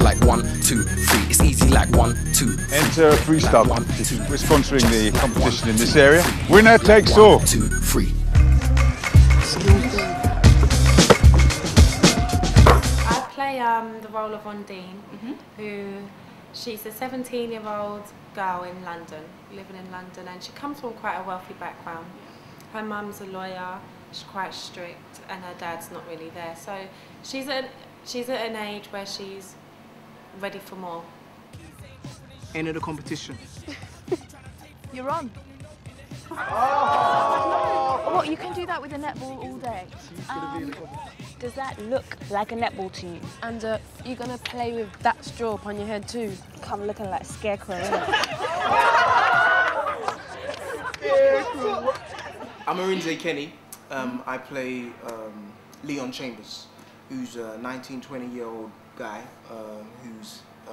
like one, two, three. It's easy like one, two. Three. Enter freestyle Like one, two, We're sponsoring the competition one, in this area. three. Winner takes all. One, two, three. I play um, the role of Ondene, who she's a 17-year-old girl in London, living in London, and she comes from quite a wealthy background. Her mum's a lawyer, she's quite strict, and her dad's not really there. So she's at she's at an age where she's ready for more. Enter the competition. You're on. What, you can do that with a netball all day? Um, Does that look like a netball to you? And uh, you're gonna play with that straw upon your head too. Come looking like a scarecrow, innit? I'm Arinze Kene. Um, I play um, Leon Chambers, who's a 19, 20 year old guy um, who's uh,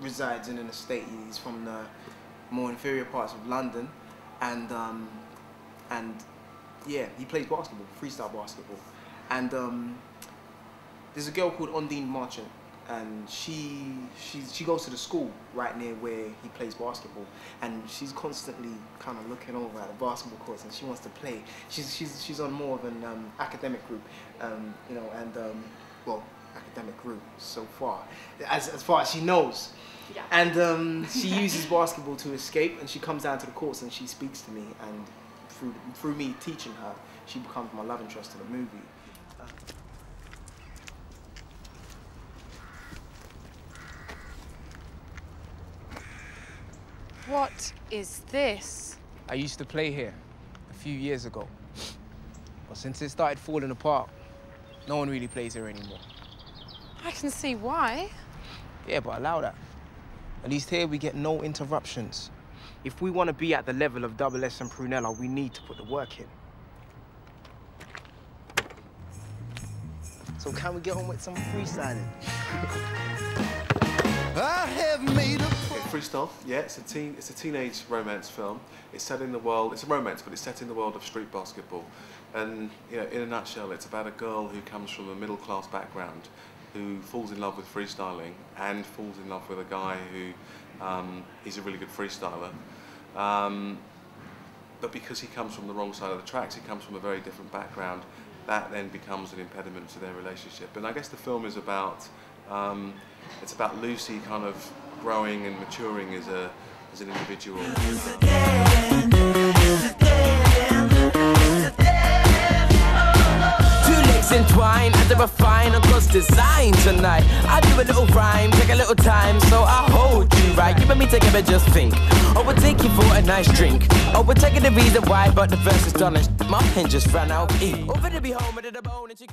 resides in an estate. He's from the more inferior parts of London, and um, and yeah, he plays basketball, freestyle basketball. And um, there's a girl called Ondene Marchant, and she she she goes to the school right near where he plays basketball, and she's constantly kind of looking over at the basketball courts, and she wants to play. She's she's she's on more of an um, academic group, um, you know, and um, well, academic group so far, as as far as she knows. And um, she uses basketball to escape, and she comes down to the courts and she speaks to me, and through through me teaching her, she becomes my love interest in the movie. Uh, What is this? I used to play here a few years ago. But since it started falling apart, no one really plays here anymore. I can see why. Yeah, but allow that. At least here we get no interruptions. If we want to be at the level of Double S and Prunella, we need to put the work in. So can we get on with some freestyling? Freestyle, yeah, it's a teen, it's a teenage romance film. It's set in the world, it's a romance, but it's set in the world of street basketball. And you know, in a nutshell, it's about a girl who comes from a middle class background, who falls in love with freestyling and falls in love with a guy who um, is a really good freestyler. Um, but because he comes from the wrong side of the tracks, he comes from a very different background, that then becomes an impediment to their relationship. And I guess the film is about, um, it's about Lucy kind of growing and maturing as a as an individual. Refine design tonight. I do a little rhyme, take a little time, so I hold you right. Me together, just think. Oh, take you for a nice drink. Oh, we're taking the why, but the verse is done. and My pen just ran out. Over to be home, into the bone, and she.